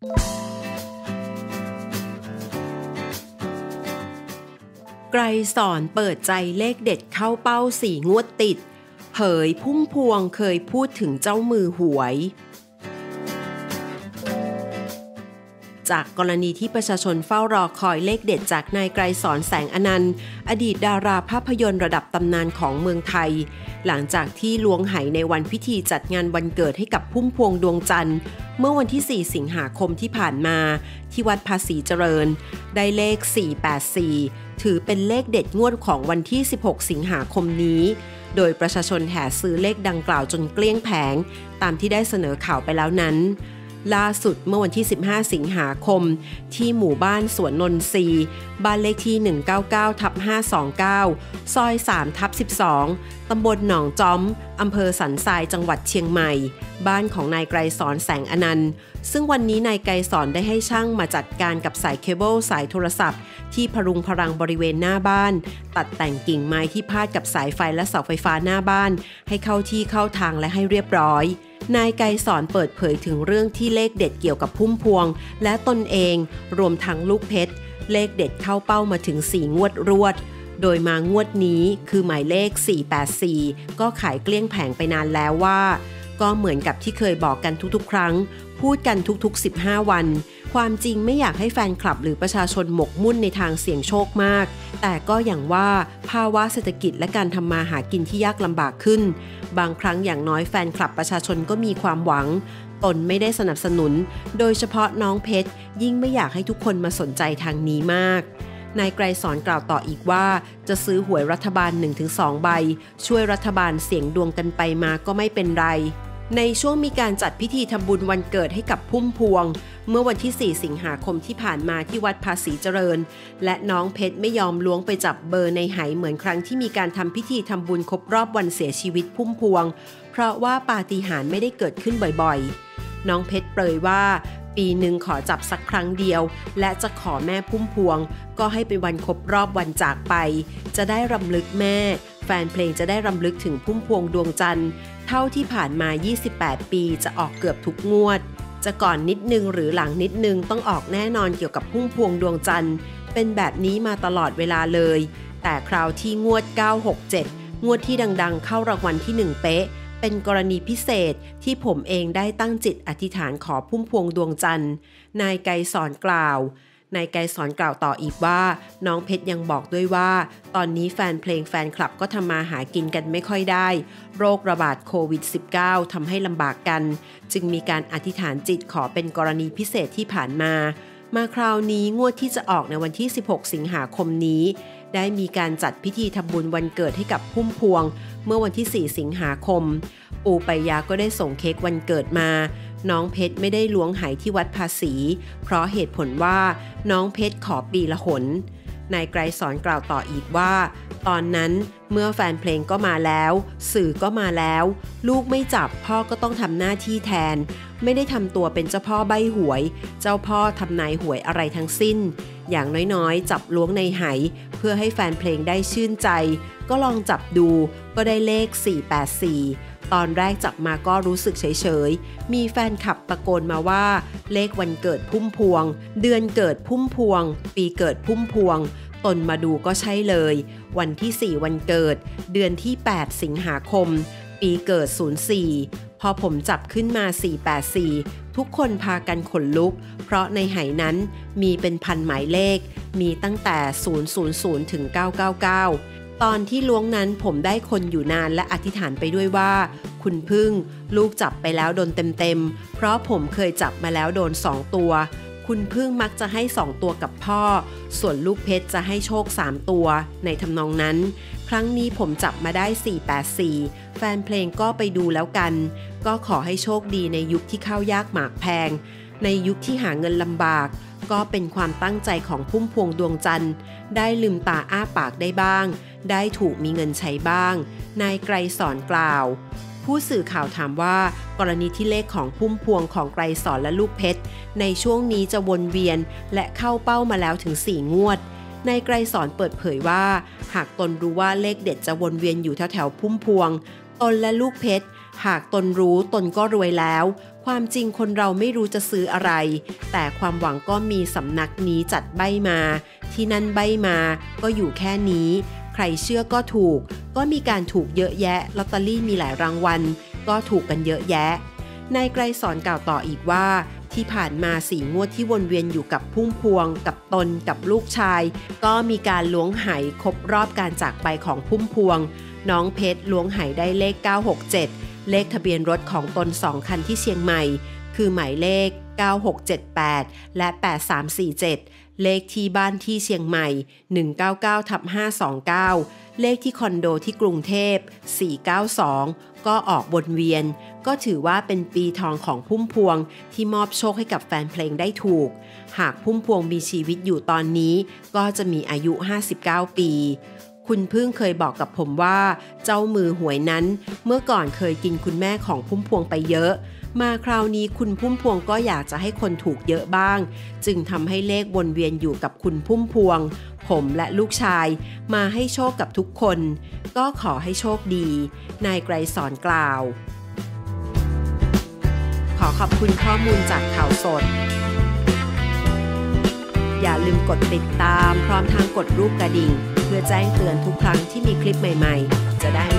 ไกรสอนเปิดใจเลขเด็ดเข้าเป้าสี่งวดติด เผยพุ่มพวงเคยพูดถึงเจ้ามือหวย จากกรณีที่ประชาชนเฝ้ารอคอยเลขเด็ดจากนายไกรสอนแสงอนันต์ อดีตดาราภาพยนตร์ระดับตำนานของเมืองไทย หลังจากที่ล้วงไหในวันพิธีจัดงานวันเกิดให้กับพุ่มพวงดวงจันทร์ เมื่อวันที่ 4 สิงหาคมที่ผ่านมา ที่วัดภาษีเจริญ ได้เลข 484 ถือเป็นเลขเด็ดงวดของวันที่ 16 สิงหาคมนี้ โดยประชาชนแห่ซื้อเลขดังกล่าวจนเกลี้ยงแผง ตามที่ได้เสนอข่าวไปแล้วนั้น ล่าสุดเมื่อวันที่ 15 สิงหาคม ที่หมู่บ้านสวนนนทรีบ้านเลขที่ 199ทับ529 ซอย3ทับ12 ตำบลหนองจอม อำเภอสันทรายจังหวัดเชียงใหม่ บ้านของนายไกรสอนแสงอนันต์ ซึ่งวันนี้นายไกรสอนได้ให้ช่างมาจัดการกับสายเคเบิลสายโทรศัพท์ ที่พรุงพรังบริเวณหน้าบ้าน ตัดแต่งกิ่งไม้ที่พาดกับสายไฟและเสาไฟฟ้าหน้าบ้าน ให้เข้าที่เข้าทางและให้เรียบร้อย นายไกสอนเปิดเผยถึงเรื่องที่เลขเด็ดเกี่ยวกับพุ่มพวง และตนเองรวมทั้งลูกเพชร เลขเด็ดเข้าเป้ามาถึง4งวดรวด โดยมางวดนี้คือหมายเลข 484 ก็ขายเกลี้ยงแผงไปนานแล้วว่า ก็เหมือนกับที่เคยบอกกันทุกๆ ครั้ง พูดกันทุกๆ 15 วัน ความจริงไม่อยากให้แฟนคลับหรือประชาชนหมกมุ่นในทางเสี่ยงโชคมาก แต่ก็อย่างว่าภาวะเศรษฐกิจและการทำมาหากินที่ยากลำบากขึ้น บางครั้งอย่างน้อยแฟนคลับประชาชนก็มีความหวัง ตนไม่ได้สนับสนุน โดยเฉพาะน้องเพชร ยิ่งไม่อยากให้ทุกคนมาสนใจทางนี้มากนายไกรสอนกล่าวต่ออีกว่า จะซื้อหวยรัฐบาล 1-2 ใบ ช่วยรัฐบาลเสี่ยงดวงกันไปมาก็ไม่เป็นไร ในช่วงมีการจัดพิธีทำบุญวันเกิดให้กับพุ่มพวง เมื่อวันที่ 4 สิงหาคมที่ผ่านมาที่วัดภาษีเจริญ และน้องเพชรไม่ยอมล้วงไปจับเบอร์ในไหเหมือนครั้งที่มีการทำพิธีทำบุญครบรอบวันเสียชีวิตพุ่มพวง เพราะว่าปาฏิหาริย์ไม่ได้เกิดขึ้นบ่อยๆ น้องเพชรเปรยว่าปีหนึ่งขอจับสักครั้งเดียว และจะขอแม่พุ่มพวง ก็ให้เป็นวันครบรอบวันจากไป จะได้รำลึกแม่ แฟนเพลงจะได้รำลึกถึงพุ่มพวงดวงจันทร์ เท่าที่ผ่านมา 28 ปีจะออกเกือบทุกงวด จะก่อนนิดนึงหรือหลังนิดนึงต้องออกแน่นอนเกี่ยวกับพุ่งพวงดวงจันทร์ เป็นแบบนี้มาตลอดเวลาเลย แต่คราวที่งวด 967 งวดที่ดังๆ เข้ารางวัลที่ 1 เป๊ะ เป็นกรณีพิเศษที่ผมเองได้ตั้งจิตอธิษฐานขอพุ่มพวงดวงจันทร์ นายไกสอนกล่าว นายไกสอนกล่าวต่ออีกว่า น้องเพชรยังบอกด้วยว่า ตอนนี้แฟนเพลงแฟนคลับก็ทำมาหากินกันไม่ค่อยได้ โรคระบาดโควิด -19 ทำให้ลำบากกัน จึงมีการอธิษฐานจิตขอเป็นกรณีพิเศษที่ผ่านมา มาคราวนี้งวดที่จะออกในวันที่ 16 สิงหาคมนี้ ได้มีการจัดพิธีทำบุญวันเกิดให้กับพุ่มพวง เมื่อวันที่ 4 สิงหาคม ปู่ปยาก็ได้ส่งเค้กวันเกิดมา น้องเพชรไม่ได้ล้วงหายที่วัดภาษี เพราะเหตุผลว่าน้องเพชรขอปีละหน นายไกรสอนกล่าวต่ออีกว่า ตอนนั้นเมื่อแฟนเพลงก็มาแล้ว สื่อก็มาแล้ว ลูกไม่จับพ่อก็ต้องทำหน้าที่แทน ไม่ได้ทำตัวเป็นเจ้าพ่อใบหวย เจ้าพ่อทำนายหวยอะไรทั้งสิ้น อย่างน้อยๆ จับล้วงในไหเพื่อให้แฟนเพลงได้ชื่นใจ ก็ลองจับดูก็ได้เลข 484 ตอนแรกจับมาก็รู้สึกเฉยๆ มีแฟนขับตะโกนมาว่า เลขวันเกิดพุ่มพวง เดือนเกิดพุ่มพวง ปีเกิดพุ่มพวง ตนมาดูก็ใช่เลย วันที่ 4 วันเกิด เดือนที่ 8 สิงหาคม ปีเกิด 04 พอผมจับขึ้นมา 484 ทุกคนพากันขนลุก เพราะในไหนั้นมีเป็นพันหมายเลข มีตั้งแต่ 000 ถึง 999 ตอนที่ล้วงนั้นผมได้คนอยู่นานและอธิษฐานไปด้วยว่า คุณพึ่ง ลูกจับไปแล้วโดนเต็มๆ เพราะผมเคยจับมาแล้วโดนสองตัว คุณพึ่งมักจะให้สองตัวกับพ่อ ส่วนลูกเพชรจะให้โชคสามตัว ในทำนองนั้น ครั้งนี้ผมจับมาได้ 484 แฟนเพลงก็ไปดูแล้วกัน ก็ขอให้โชคดีในยุคที่ข้าวยากหมากแพง ในยุคที่หาเงินลำบาก ก็เป็นความตั้งใจของพุ่มพวงดวงจันทร์ ได้ลืมตาอ้าปากได้บ้าง ได้ถูกมีเงินใช้บ้าง นายไกรสอนกล่าว ผู้สื่อข่าวถามว่ากรณีที่เลขของพุ่มพวงของไกรสอนและลูกเพชร ในช่วงนี้จะวนเวียนและเข้าเป้ามาแล้วถึง 4 งวดนายไกรสอนเปิดเผยว่า หากตนรู้ว่าเลขเด็ดจะวนเวียนอยู่แถวๆพุ่มพวง ตนและลูกเพชร หากตนรู้ตนก็รวยแล้ว ความจริงคนเราไม่รู้จะซื้ออะไร แต่ความหวังก็มีสำนักนี้จัดใบมา ที่นั่นใบมาก็อยู่แค่นี้ ใครเชื่อก็ถูก ก็มีการถูกเยอะแยะลอตเตอรี่มีหลายรางวัล ก็ถูกกันเยอะแยะนายไกรสอนกล่าวต่ออีกว่า ที่ผ่านมาสี่งวดที่วนเวียนอยู่กับพุ่งพวง กับตนกับลูกชาย ก็มีการล้วงไหครบรอบการจากไปของพุ่มพวง น้องเพชรล้วงไหได้เลข 967 เลขทะเบียนรถของตนสองคันที่เชียงใหม่ คือหมายเลข 9678 และ 8347 เลขที่บ้านที่เชียงใหม่ 199ทับ529 เลขที่คอนโดที่กรุงเทพ 492 ก็ออกบนเวียน ก็ถือว่าเป็นปีทองของพุ่มพวงที่มอบโชคให้กับแฟนเพลงได้ถูก หากพุ่มพวงมีชีวิตอยู่ตอนนี้ ก็จะมีอายุ 59 ปี คุณพึ่งเคยบอกกับผมว่า เจ้ามือหวยนั้น เมื่อก่อนเคยกินคุณแม่ของพุ่มพวงไปเยอะ มาคราวนี้คุณพุ่มพวงก็อยากจะให้คนถูกเยอะบ้าง จึงทำให้เลขวนเวียนอยู่กับคุณพุ่มพวง ผมและลูกชาย มาให้โชคกับทุกคน ก็ขอให้โชคดี นายไกรสอนกล่าว ขอขอบคุณข้อมูลจากข่าวสดอย่าลืมกดติดตามพร้อมทางกดรูปกระดิ่ง พื่อแจ้งเตือนทุกครั้งที่มีคลิปใหม่ ๆ จะได้